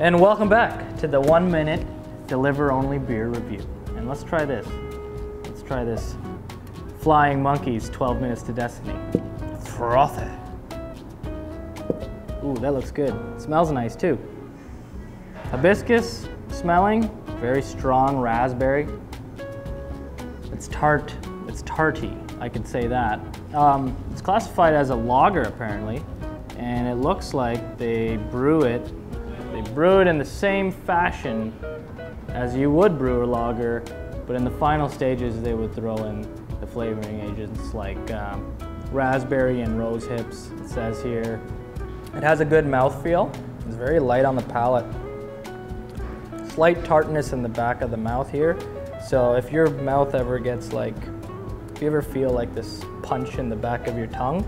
And welcome back to the one minute deliver only beer review. And let's try this. Let's try this Flying Monkeys 12 Minutes to Destiny. Froth it. Ooh, that looks good. It smells nice too. Hibiscus smelling, very strong raspberry. It's tart, it's tarty, I could say that. Um, it's classified as a lager apparently, and it looks like they brew it, brew it in the same fashion as you would brew a lager, but in the final stages they would throw in the flavoring agents like um, raspberry and rose hips, it says here. It has a good mouthfeel. It's very light on the palate. Slight tartness in the back of the mouth here. So if your mouth ever gets like, if you ever feel like this punch in the back of your tongue,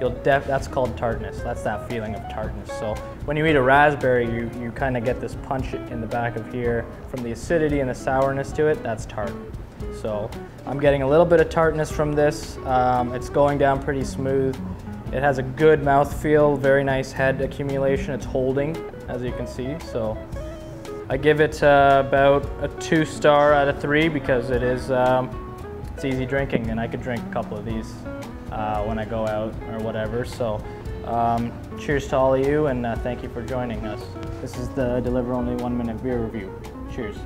you'll def that's called tartness. That's that feeling of tartness. So when you eat a raspberry, you, you kind of get this punch in the back of here from the acidity and the sourness to it, that's tart. So I'm getting a little bit of tartness from this. Um, it's going down pretty smooth. It has a good mouth feel, very nice head accumulation. It's holding, as you can see. So I give it uh, about a two star out of three because it is um, it's easy drinking, and I could drink a couple of these uh, when I go out or whatever. So um, cheers to all of you, and uh, thank you for joining us. This is the Deliver Only One Minute Beer Review. Cheers.